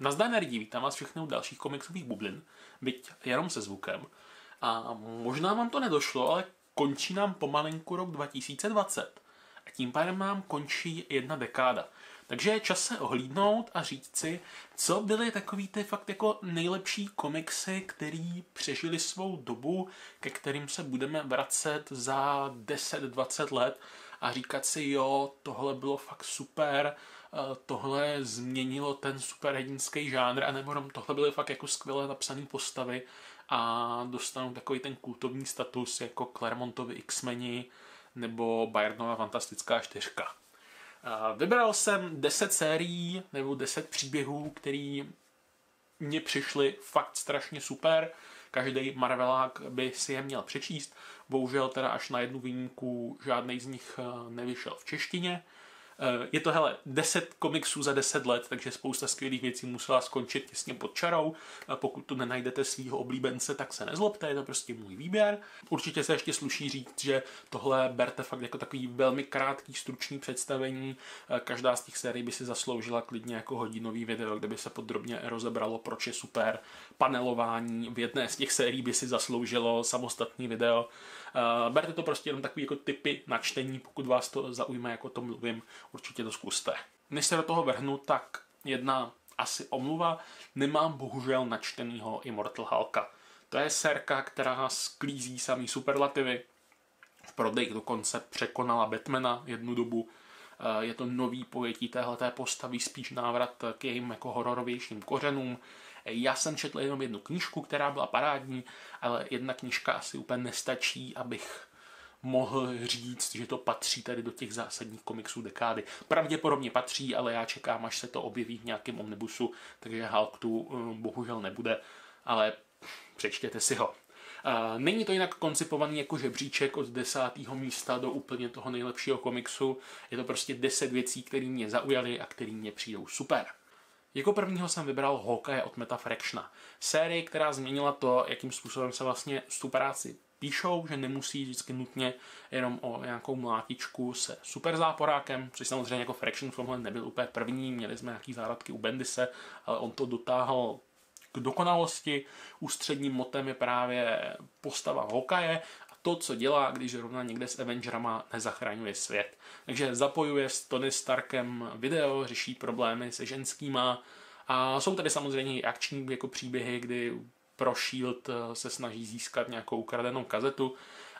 Nazdar nerdí, vítám vás všechny u dalších komiksových bublin, byť jenom se zvukem. A možná vám to nedošlo, ale končí nám pomalinku rok 2020. A tím pádem nám končí jedna dekáda. Takže je čas se ohlídnout a říct si, co byly takový ty fakt jako nejlepší komiksy, který přežili svou dobu, ke kterým se budeme vracet za 10-20 let a říkat si, jo, tohle bylo fakt super, tohle změnilo ten superhrdinský žánr, a nebo tohle byly fakt jako skvěle napsané postavy a dostanou takový ten kultovní status jako Clermontovi X-meni nebo Bayernova fantastická čtyřka. Vybral jsem 10 sérií nebo 10 příběhů, který mně přišly fakt strašně super. Každý Marvelák by si je měl přečíst. Bohužel teda až na jednu výjimku žádný z nich eh, nevyšel v češtině. Eh, je to, hele, 10 komiksů za 10 let, takže spousta skvělých věcí musela skončit těsně pod čarou. Pokud tu nenajdete svého oblíbence, tak se nezlobte, je to prostě můj výběr. Určitě se ještě sluší říct, že tohle berte fakt jako takový velmi krátký, stručný představení. Eh, každá z těch sérií by si zasloužila klidně jako hodinový video, kde by se podrobně rozebralo, proč je super. Panelování v jedné z těch sérií by si zasloužilo samostatný video. Uh, berte to prostě jenom takový jako typy na čtení, pokud vás to zaujme, jako to mluvím, určitě to zkuste. Než se do toho vrhnu, tak jedna asi omluva, nemám bohužel načtenýho Immortal Hulka. To je serka, která sklízí samý superlativy. V prodej dokonce překonala Batmana jednu dobu. Je to nový pojetí téhleté postavy, spíš návrat k jejím jako hororovějším kořenům. Já jsem četl jenom jednu knížku, která byla parádní, ale jedna knížka asi úplně nestačí, abych mohl říct, že to patří tady do těch zásadních komiksů dekády. Pravděpodobně patří, ale já čekám, až se to objeví v nějakém omnibusu, takže Hulk tu eh, bohužel nebude, ale přečtěte si ho. Není to jinak koncipovaný jako žebříček od desátého místa do úplně toho nejlepšího komiksu. Je to prostě deset věcí, které mě zaujaly a které mě přijdou super. Jako prvního jsem vybral Hawkeye od Meta Fractiona. Série, která změnila to, jakým způsobem se vlastně stuperáci píšou, že nemusí vždycky nutně jenom o nějakou mlátičku se super záporákem, což samozřejmě jako Fraction v tomhle nebyl úplně první, měli jsme nějaký zárodky u Bendise, ale on to dotáhl k dokonalosti. Ústředním motem je právě postava a to, co dělá, když zrovna někde s Avengerama nezachraňuje svět. Takže zapojuje s Tony Starkem video, řeší problémy se ženskýma, a jsou tady samozřejmě i akční jako příběhy, kdy pro Shield se snaží získat nějakou ukradenou kazetu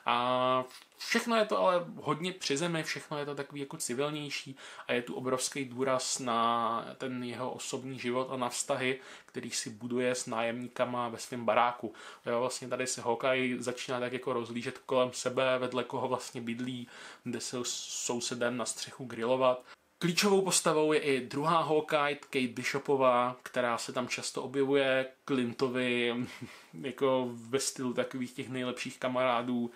a všechno je to ale hodně při zemi, všechno je to takový jako civilnější a je tu obrovský důraz na ten jeho osobní život a na vztahy, který si buduje s nájemníkama ve svém baráku. Jo, vlastně tady se Hawkeye začíná tak jako rozlížet kolem sebe, vedle koho vlastně bydlí, kde se sousedem na střechu grilovat Klíčovou postavou je i druhá Hawkeye, Kate Bishopová, která se tam často objevuje, Clintovi jako ve stylu takových těch nejlepších kamarádů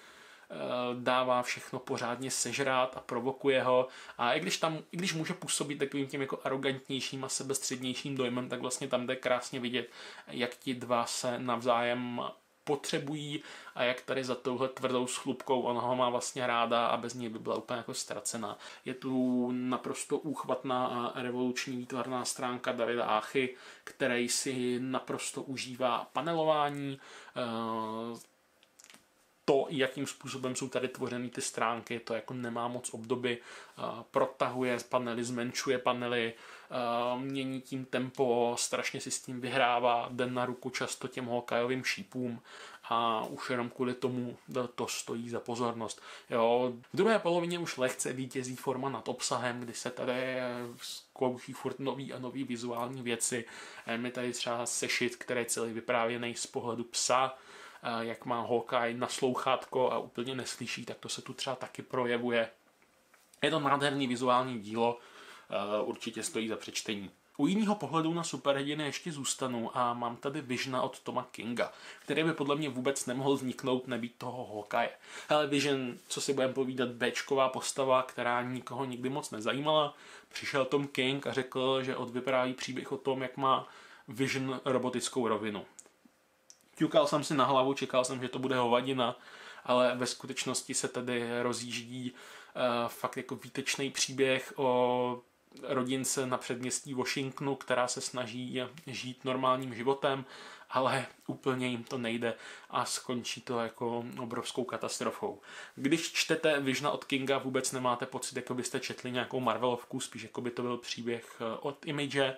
dává všechno pořádně sežrát a provokuje ho a i když tam, i když může působit takovým tím jako arrogantnějším a sebestřednějším dojmem, tak vlastně tam jde krásně vidět, jak ti dva se navzájem potřebují a jak tady za touhle tvrdou schlupkou ona ho má vlastně ráda a bez něj by byla úplně jako ztracená. Je tu naprosto úchvatná a revoluční výtvarná stránka Davida Áchy, který si naprosto užívá panelování, eh, to, jakým způsobem jsou tady tvořeny ty stránky, to jako nemá moc obdoby, protahuje panely, zmenšuje panely, mění tím tempo, strašně si s tím vyhrává, den na ruku často těm Hawkeyeovým šípům a už jenom kvůli tomu to stojí za pozornost. Jo, v druhé polovině už lehce vítězí forma nad obsahem, kdy se tady zkouší furt nový a nový vizuální věci. My tady třeba sešit, který je celý vyprávěný z pohledu psa, jak má Hawkeye naslouchátko a úplně neslyší, tak to se tu třeba taky projevuje. Je to nádherný vizuální dílo, určitě stojí za přečtení. U jiného pohledu na superhrdiny ještě zůstanu a mám tady Visiona od Toma Kinga, který by podle mě vůbec nemohl vzniknout nebýt toho Hawkeye. Ale Vision, co si budeme povídat, Bčková postava, která nikoho nikdy moc nezajímala. Přišel Tom King a řekl, že odvypráví příběh o tom, jak má Vision robotickou rovinu. Ťukal jsem si na hlavu, čekal jsem, že to bude hovadina, ale ve skutečnosti se tady rozjíždí uh, fakt jako výtečný příběh o rodince na předměstí Washingtonu, která se snaží žít normálním životem, ale úplně jim to nejde a skončí to jako obrovskou katastrofou. Když čtete Vižna od Kinga, vůbec nemáte pocit, jako byste četli nějakou Marvelovku, spíš jako by to byl příběh eh, od Image,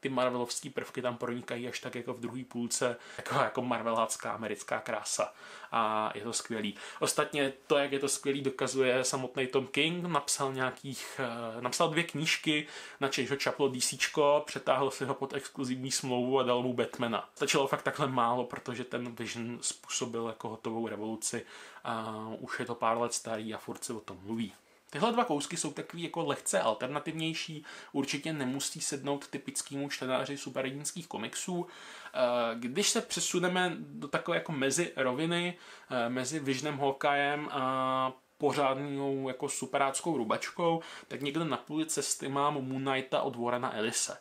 ty Marvelovské prvky tam pronikají až tak jako v druhé půlce, jako, jako marvelácká americká krása. A je to skvělý. Ostatně to, jak je to skvělý, dokazuje samotný Tom King. Napsal nějakých, uh, napsal dvě knížky, na ho čaplo DC, přetáhl si ho pod exkluzivní smlouvu a dal mu Batmana. Stačilo fakt takhle málo, protože ten Vision způsobil jako hotovou revoluci a už je to pár let starý a furt se o tom mluví. Tyhle dva kousky jsou takový jako lehce alternativnější, určitě nemusí sednout typickému čtenáři superhrdinských komiksů. Eh, když se přesuneme do takové jako mezi roviny, eh, mezi Visionem Hawkeyem a pořádnou jako superáckou rubačkou, tak někde na půli cesty mám Moon Knighta od Warrena Ellise.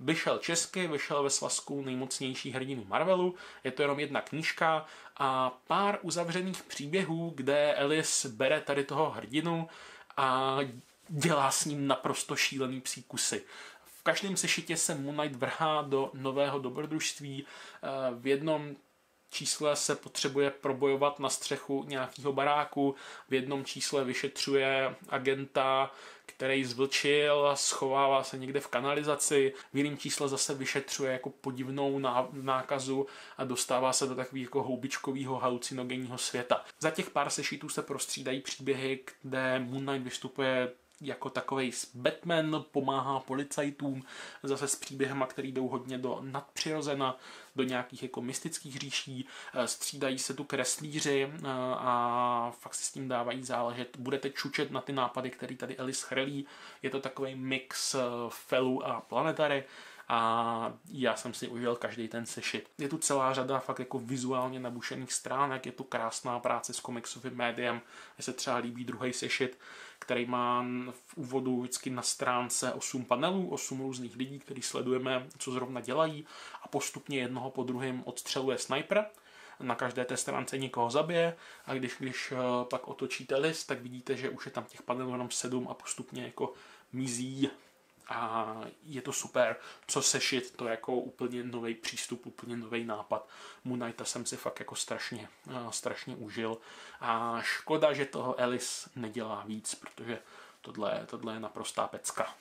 Vyšel česky, vyšel ve svazku nejmocnější hrdiny Marvelu, je to jenom jedna knížka a pár uzavřených příběhů, kde Ellis bere tady toho hrdinu, a dělá s ním naprosto šílený příkusy. V každém sešitě se Moon Knight vrhá do nového dobrodružství. Eh, v jednom čísle se potřebuje probojovat na střechu nějakého baráku, v jednom čísle vyšetřuje agenta, který zvlčil a schovává se někde v kanalizaci, v jiném čísle zase vyšetřuje jako podivnou nákazu a dostává se do takového jako houbičkového halucinogenního světa. Za těch pár sešitů se prostřídají příběhy, kde Moon Knight vystupuje jako takový Batman pomáhá policajtům zase s příběhem, který jdou hodně do nadpřirozena, do nějakých jako mystických říší, eh, střídají se tu kreslíři eh, a fakt si s tím dávají záležet. Budete čučet na ty nápady, který tady Elis chrlí. Je to takový mix eh, Felu a Planetary a já jsem si užil každý ten sešit. Je tu celá řada fakt jako vizuálně nabušených stránek, je tu krásná práce s komiksovým médiem, mně se třeba líbí druhý sešit, který má v úvodu vždycky na stránce 8 panelů, 8 různých lidí, který sledujeme, co zrovna dělají a postupně jednoho po druhém odstřeluje sniper. Na každé té stránce někoho zabije a když, když eh, pak otočíte list, tak vidíte, že už je tam těch panelů jenom 7 a postupně jako mizí a je to super. Co sešit, to jako úplně nový přístup, úplně nový nápad. Moon Knighta jsem si fakt jako strašně, eh, strašně užil a škoda, že toho Alice nedělá víc, protože tohle, tohle je naprostá pecka.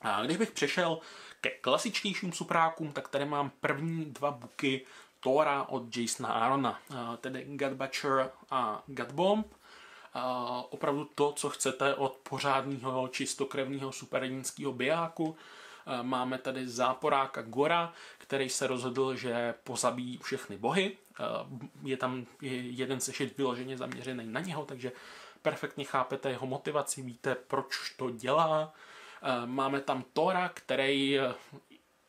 A když bych přešel ke klasičtějším suprákům, tak tady mám první dva buky Tora od Jasona Arona, eh, tedy God Butcher a God Bomb opravdu to, co chcete od pořádného čistokrevného superhrdinského bijáku. Máme tady záporáka Gora, který se rozhodl, že pozabíjí všechny bohy. Je tam jeden sešit vyloženě zaměřený na něho, takže perfektně chápete jeho motivaci, víte, proč to dělá. Máme tam Tora, který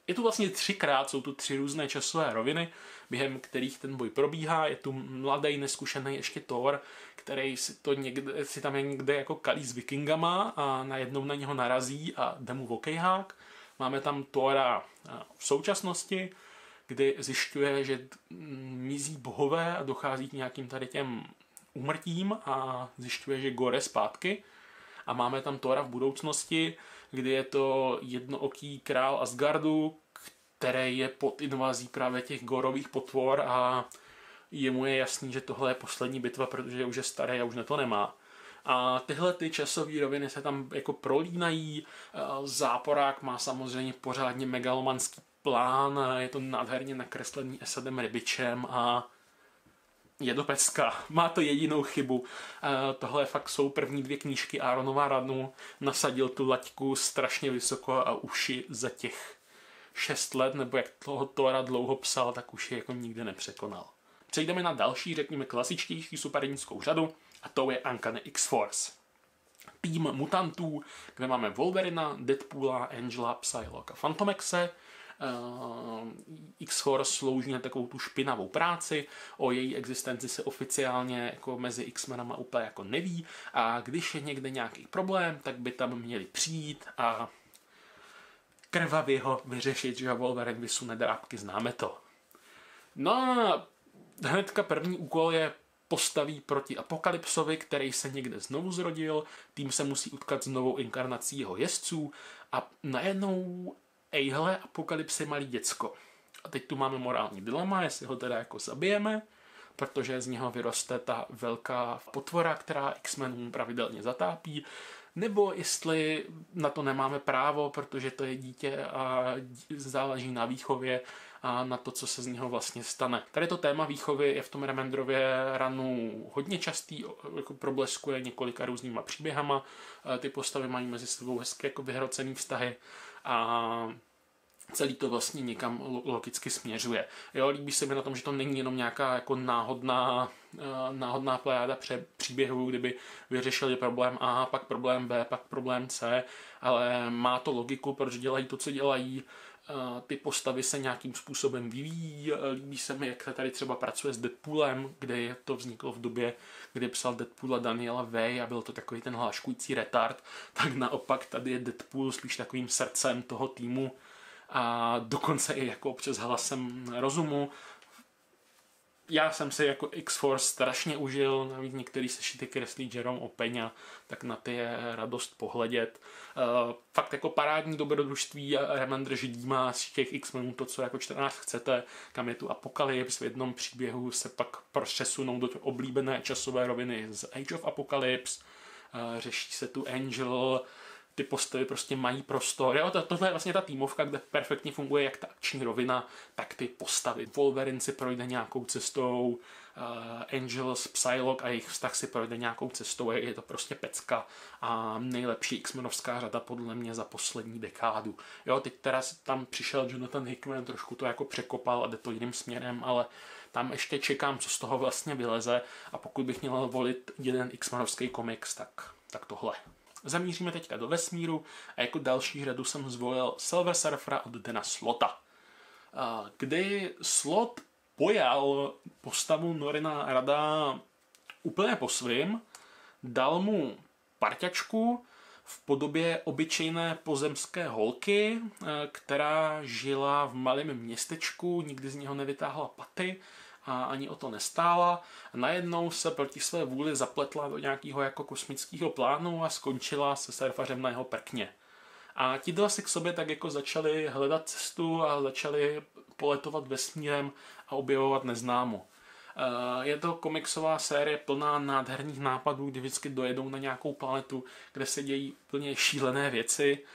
je tu vlastně třikrát, jsou tu tři různé časové roviny, během kterých ten boj probíhá. Je tu mladý, neskušený ještě Thor, který si, to někde, si tam je někde jako kalí s vikingama a najednou na něho narazí a jde mu vokejhák. Máme tam Thora v současnosti, kdy zjišťuje, že mizí bohové a dochází k nějakým tady těm umrtím a zjišťuje, že gore zpátky. A máme tam Thora v budoucnosti, kdy je to jednooký král Asgardu, který je pod invazí právě těch gorových potvor a jemu je jasný, že tohle je poslední bitva, protože už je starý a už na to nemá. A tyhle ty časové roviny se tam jako prolínají. Záporák má samozřejmě pořádně megalomanský plán, je to nádherně nakreslený Esadem Rybičem a je to pecka. Má to jedinou chybu. Tohle fakt jsou první dvě knížky Aaronova Radnu. Nasadil tu laťku strašně vysoko a uši za těch šest let, nebo jak toho Tora dlouho psal, tak už je jako nikdy nepřekonal. Přejdeme na další, řekněme, klasičtější superhrdinskou řadu a to je Uncanny X-Force. Tým mutantů, kde máme Wolverina, Deadpoola, Angela, Psylocke a Phantomexe. Uh, X-Force slouží na takovou tu špinavou práci, o její existenci se oficiálně jako mezi X-menama úplně jako neví a když je někde nějaký problém, tak by tam měli přijít a krvavě ho vyřešit, že Wolverine vysune drápky, známe to. No a hnedka první úkol je postaví proti Apokalypsovi, který se někde znovu zrodil, tým se musí utkat s novou inkarnací jeho jezdců a najednou ejhle, Apokalypsy malý děcko. A teď tu máme morální dilema, jestli ho teda jako zabijeme, protože z něho vyroste ta velká potvora, která X-Menům pravidelně zatápí, nebo jestli na to nemáme právo, protože to je dítě a záleží na výchově a na to, co se z něho vlastně stane. Tady to téma výchovy je v tom Remendrově ranu hodně častý, jako probleskuje několika různýma příběhama, ty postavy mají mezi sebou hezké jako vyhrocený vztahy a celý to vlastně někam logicky směřuje. Jo, líbí se mi na tom, že to není jenom nějaká jako náhodná, eh, náhodná plejáda pře- příběhů, kdyby vyřešili problém A, pak problém B, pak problém C, ale má to logiku, proč dělají to, co dělají, eh, ty postavy se nějakým způsobem vyvíjí. Líbí se mi, jak se tady třeba pracuje s Deadpoolem, kde to vzniklo v době, kdy psal Deadpoola Daniela Way a byl to takový ten hláškující retard, tak naopak tady je Deadpool spíš takovým srdcem toho týmu, a dokonce i jako občas hlasem rozumu. Já jsem si jako X-Force strašně užil, navíc některý sešity kreslí Jerome Opeňa, tak na ty je radost pohledět. Uh, fakt jako parádní dobrodružství a Remender Židí má z těch X-Menů to, co jako 14 chcete, kam je tu apokalyps, v jednom příběhu se pak přesunou do oblíbené časové roviny z Age of Apocalypse, uh, řeší se tu Angel, ty postavy prostě mají prostor. Jo, to, tohle je vlastně ta týmovka, kde perfektně funguje jak ta akční rovina, tak ty postavy. Wolverine si projde nějakou cestou, uh, Angels, Psylocke a jejich vztah si projde nějakou cestou, je, je to prostě pecka a nejlepší X-menovská řada podle mě za poslední dekádu. Jo, teď teda tam přišel Jonathan Hickman, trošku to jako překopal a jde to jiným směrem, ale tam ještě čekám, co z toho vlastně vyleze a pokud bych měl volit jeden X-menovský komiks, tak, tak tohle. Zamíříme teďka do vesmíru a jako další řadu jsem zvolil Silver Surfera od Dena Slota, kdy Slot pojal postavu Norina Rada úplně po svým, dal mu parťačku v podobě obyčejné pozemské holky, která žila v malém městečku, nikdy z něho nevytáhla paty a ani o to nestála. Najednou se proti své vůli zapletla do nějakého jako kosmického plánu a skončila se surfařem na jeho prkně. A ti dva si k sobě tak jako začali hledat cestu a začali poletovat vesmírem a objevovat neznámo. Eh, je to komiksová série plná nádherných nápadů, kdy vždycky dojedou na nějakou planetu, kde se dějí úplně šílené věci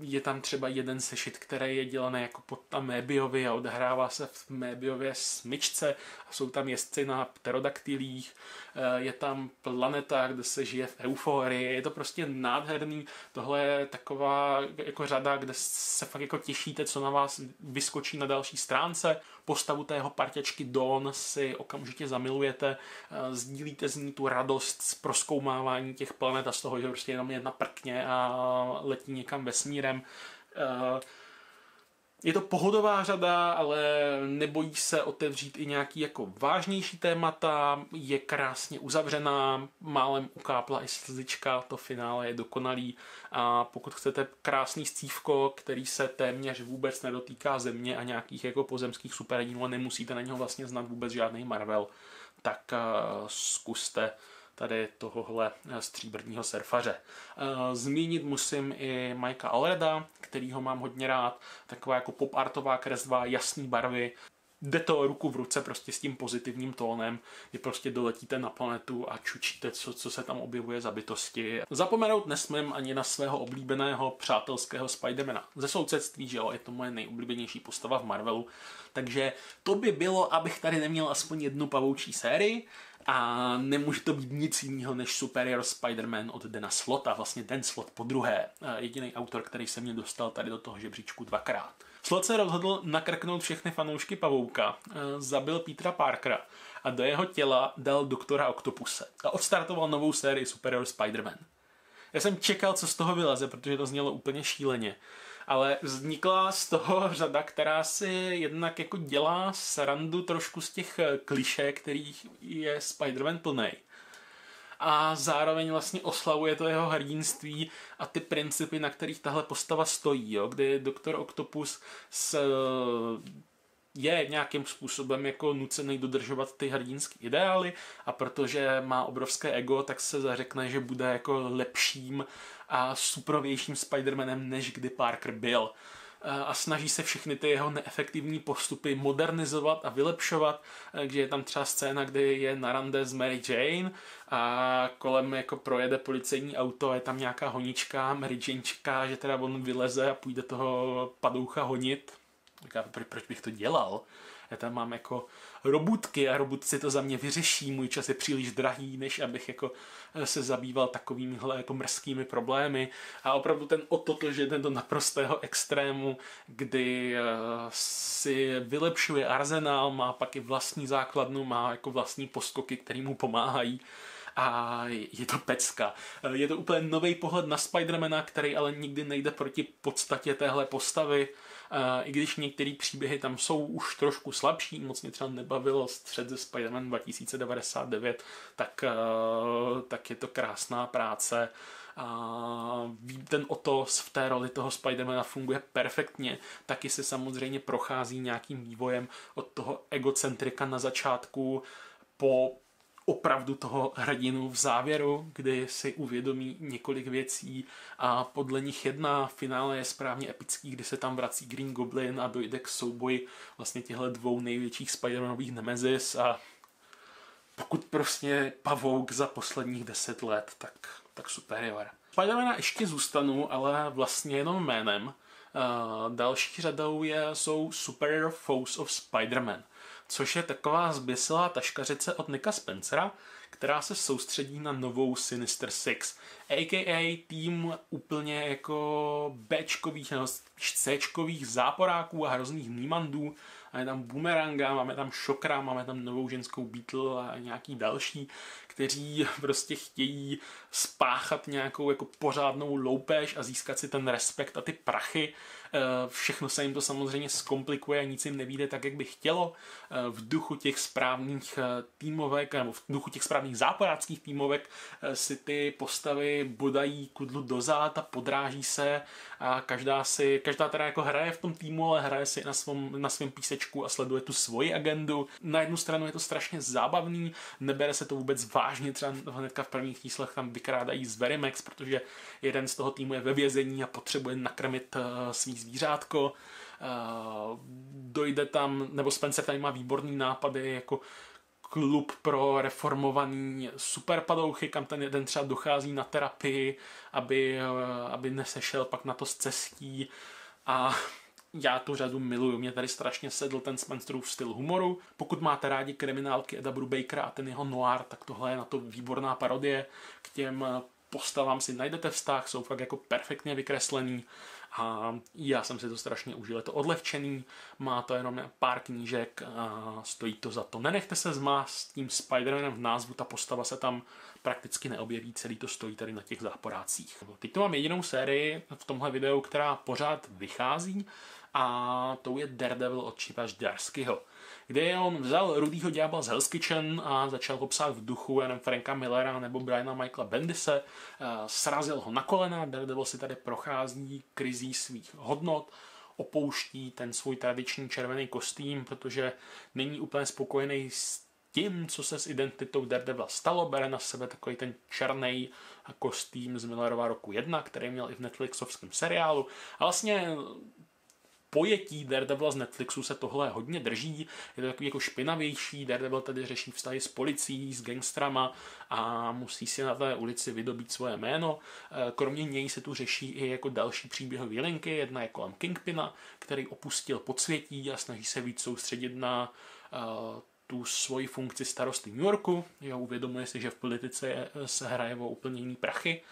je tam třeba jeden sešit, který je dělaný jako pod Mébiovi a odehrává se v Mébiově smyčce a jsou tam jezdci na pterodaktylích. Eh, je tam planeta, kde se žije v euforii. Je to prostě nádherný. Tohle je taková jako řada, kde se fakt jako těšíte, co na vás vyskočí na další stránce. Postavu tého partěčky Dawn si okamžitě zamilujete, eh, sdílíte z ní tu radost z proskoumávání těch planet a z toho, že prostě jenom jedna prkně a letí někam vesmírem. Je to pohodová řada, ale nebojí se otevřít i nějaký jako vážnější témata, je krásně uzavřená, málem ukápla i slzička, to finále je dokonalý. A pokud chcete krásný scívko, který se téměř vůbec nedotýká země a nějakých jako pozemských superhrdinů a nemusíte na něho vlastně znát vůbec žádný Marvel, tak uh, zkuste tady tohohle eh, stříbrního surfaře. Eh, zmínit musím i Mikea Alreda, kterýho mám hodně rád, taková jako pop-artová kresba, jasné barvy, jde to ruku v ruce prostě s tím pozitivním tónem, kdy prostě doletíte na planetu a čučíte, co, co se tam objevuje za bytosti. Zapomenout nesmím ani na svého oblíbeného přátelského Spidermana. Ze soucetství, že jo, je to moje nejoblíbenější postava v Marvelu, takže to by bylo, abych tady neměl aspoň jednu pavoučí sérii, a nemůže to být nic jiného než Superior Spider-Man od Dena Slota, vlastně ten Slot po druhé, jediný autor, který se mě dostal tady do toho žebříčku dvakrát. Slot se rozhodl nakrknout všechny fanoušky pavouka, zabil Petra Parkera a do jeho těla dal doktora Octopuse a odstartoval novou sérii Superior Spider-Man. Já jsem čekal, co z toho vyleze, protože to znělo úplně šíleně ale vznikla z toho řada, která si jednak jako dělá srandu trošku z těch eh, kliše, kterých je Spider-Man plnej. A zároveň vlastně oslavuje to jeho hrdinství a ty principy, na kterých tahle postava stojí, jo? kdy doktor Octopus s je nějakým způsobem jako nucený dodržovat ty hrdinské ideály a protože má obrovské ego, tak se zařekne, že bude jako lepším a suprovějším Spider-Manem, než kdy Parker byl a snaží se všechny ty jeho neefektivní postupy modernizovat a vylepšovat, kde je tam třeba scéna, kdy je na rande s Mary Jane a kolem jako projede policejní auto, je tam nějaká honička, Mary Jane čeká, že teda on vyleze a půjde toho padoucha honit. Říká, proč bych to dělal? Já tam mám jako robotky a robotci to za mě vyřeší, můj čas je příliš drahý, než abych jako eh, se zabýval takovýmihle jako mrzkými problémy a opravdu ten ototl, že ten do naprostého extrému, kdy eh, si vylepšuje arzenál, má pak i vlastní základnu, má jako vlastní poskoky, které mu pomáhají a je to pecka. Eh, je to úplně nový pohled na Spidermana, který ale nikdy nejde proti podstatě téhle postavy. I když některé příběhy tam jsou už trošku slabší, moc mě třeba nebavilo střed ze Spider-Man 2099, tak, tak je to krásná práce. A ten Otos v té roli toho Spidermana funguje perfektně, taky se samozřejmě prochází nějakým vývojem od toho egocentrika na začátku po opravdu toho hrdinu v závěru, kdy si uvědomí několik věcí a podle nich jedna finále je správně epický, kdy se tam vrací Green Goblin a dojde k souboji vlastně těchto dvou největších Spider-Manových nemezis a pokud prostě pavouk za posledních deset let, tak, tak superior. Spider-Mana ještě zůstanu, ale vlastně jenom jménem. Uh, další řadou je, jsou Superior Foes of Spider-Man což je taková zběsilá taškařice od Nika Spencera, která se soustředí na novou Sinister Six, a.k.a. tým úplně jako Bčkových nebo Cčkových záporáků a hrozných nímandů. Máme tam Boomeranga, máme tam Šokra, máme tam novou ženskou Beetle a nějaký další, kteří prostě chtějí spáchat nějakou jako pořádnou loupež a získat si ten respekt a ty prachy Eh, všechno se jim to samozřejmě zkomplikuje a nic jim nevíde tak, jak by chtělo. Eh, v duchu těch správných eh, týmovek, nebo v duchu těch správných záporáckých týmovek si ty postavy bodají kudlu dozad a podráží se a každá si, každá teda jako hraje v tom týmu, ale hraje si na, svom, na svém písečku a sleduje tu svoji agendu. Na jednu stranu je to strašně zábavný, nebere se to vůbec vážně, třeba hnedka v prvních číslech tam vykrádají z Verimex, protože jeden z toho týmu je ve vězení a potřebuje nakrmit svý zvířátko, eh, dojde tam, nebo Spencer tady má výborný nápady, jako klub pro reformovaný superpadouchy, kam ten jeden třeba dochází na terapii, aby, eh, aby nesešel pak na to z cestí. A já tu řadu miluju, mě tady strašně sedl ten Spencerův styl humoru. Pokud máte rádi kriminálky Eda Brubakera a ten jeho noir, tak tohle je na to výborná parodie. K těm postavám si najdete vztah, jsou fakt jako perfektně vykreslený a já jsem si to strašně užil. Je to odlehčený, má to jenom pár knížek a stojí to za to. Nenechte se zmást tím Spider-Manem v názvu, ta postava se tam prakticky neobjeví, celý to stojí tady na těch záporácích. Teď tu mám jedinou sérii v tomhle videu, která pořád vychází a to je Daredevil od Chipa Darskyho kde on vzal Rudýho ďábla z Hell's Kitchen a začal ho psát v duchu jenom Franka Millera nebo Briana Michaela Bendise, eh, srazil ho na kolena, Daredevil si tady prochází krizí svých hodnot, opouští ten svůj tradiční červený kostým, protože není úplně spokojený s tím, co se s identitou Daredevila stalo, bere na sebe takový ten černý kostým z Millerova roku 1, který měl i v Netflixovském seriálu. A vlastně pojetí Daredevila z Netflixu se tohle hodně drží, je to takový jako špinavější, Daredevil tady řeší vztahy s policií, s gangstrama a musí si na té ulici vydobít svoje jméno. Eh, kromě něj se tu řeší i jako další příběhové linky, jedna je kolem Kingpina, který opustil podsvětí a snaží se víc soustředit na uh, tu svoji funkci starosty New Yorku. Jo, uvědomuje si, že v politice se hraje o úplně jiný prachy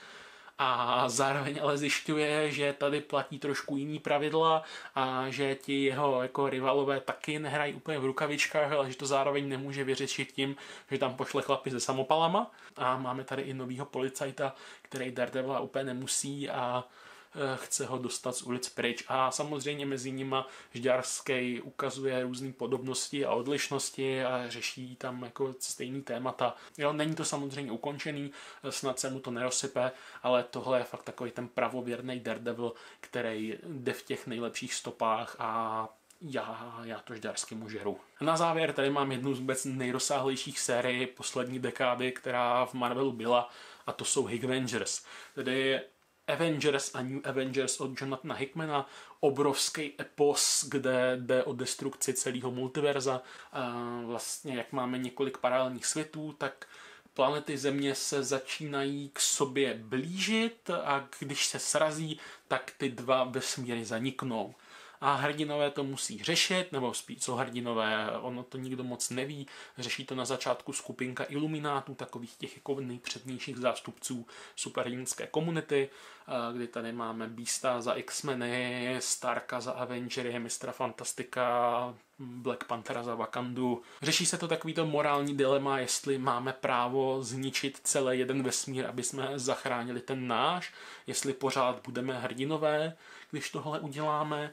a zároveň ale zjišťuje, že tady platí trošku jiný pravidla a že ti jeho jako rivalové taky nehrají úplně v rukavičkách, ale že to zároveň nemůže vyřešit tím, že tam pošle chlapy se samopalama. A máme tady i novýho policajta, který Daredevila úplně nemusí a chce ho dostat z ulic pryč. A samozřejmě mezi nima Žďarský ukazuje různé podobnosti a odlišnosti a řeší tam jako stejný témata. Jo, není to samozřejmě ukončený, snad se mu to nerozsype, ale tohle je fakt takový ten pravověrný Daredevil, který jde v těch nejlepších stopách a já, já to žďarsky žeru. Na závěr tady mám jednu z vůbec nejrozsáhlejších sérií poslední dekády, která v Marvelu byla, a to jsou Higvengers. Tedy Avengers a New Avengers od Jonathana Hickmana, obrovský epos, kde jde o destrukci celého multiverza. Vlastně jak máme několik paralelních světů, tak planety Země se začínají k sobě blížit a když se srazí, tak ty dva vesmíry zaniknou a hrdinové to musí řešit, nebo spíš co hrdinové, ono to nikdo moc neví, řeší to na začátku skupinka iluminátů, takových těch jako nejpřednějších zástupců superhrdinské komunity, kdy tady máme Beasta za X-meny, Starka za Avengery, Mistra Fantastika, Black Panthera za Wakandu. Řeší se to takovýto morální dilema, jestli máme právo zničit celý jeden vesmír, aby jsme zachránili ten náš, jestli pořád budeme hrdinové, když tohle uděláme, Eh,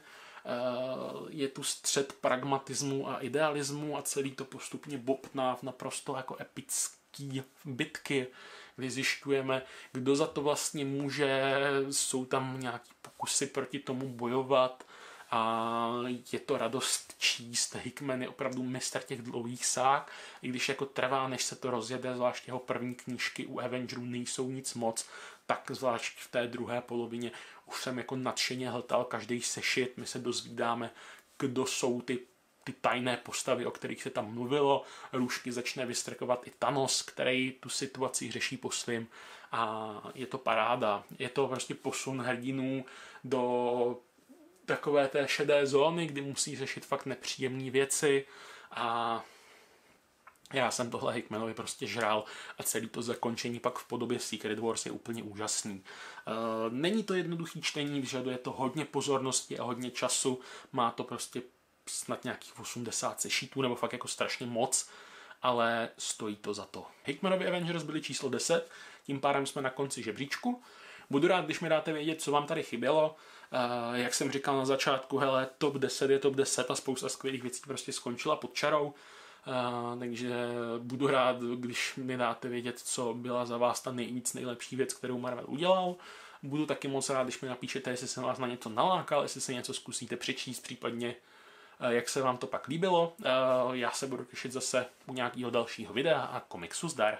je tu střed pragmatismu a idealismu a celý to postupně bobtná v naprosto jako epický bitky, kdy zjišťujeme, kdo za to vlastně může, jsou tam nějaký pokusy proti tomu bojovat a je to radost číst. Hickman je opravdu mistr těch dlouhých sák, i když jako trvá, než se to rozjede, zvlášť jeho první knížky u Avengerů nejsou nic moc, tak zvlášť v té druhé polovině už jsem jako nadšeně hltal každý sešit, my se dozvídáme, kdo jsou ty ty tajné postavy, o kterých se tam mluvilo. Růžky začne vystrkovat i Thanos, který tu situaci řeší po svým a je to paráda. Je to prostě posun hrdinů do takové té šedé zóny, kdy musí řešit fakt nepříjemné věci a já jsem tohle Hickmanovi prostě žral a celý to zakončení pak v podobě Secret Wars je úplně úžasný. Eh, není to jednoduchý čtení, vyžaduje to hodně pozornosti a hodně času, má to prostě snad nějakých 80 sešitů nebo fakt jako strašně moc, ale stojí to za to. Hickmanovi Avengers byli číslo 10, tím pádem jsme na konci žebříčku. Budu rád, když mi dáte vědět, co vám tady chybělo. Uh, jak jsem říkal na začátku, hele, top 10 je top 10 a spousta skvělých věcí prostě skončila pod čarou. Uh, takže budu rád, když mi dáte vědět, co byla za vás ta nejvíc nejlepší věc, kterou Marvel udělal. Budu taky moc rád, když mi napíšete, jestli jsem vás na něco nalákal, jestli se něco zkusíte přečíst, případně uh, jak se vám to pak líbilo. Uh, já se budu těšit zase u nějakého dalšího videa a komiksu zdar.